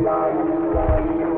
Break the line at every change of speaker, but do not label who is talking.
lie,
lie, lie, lie.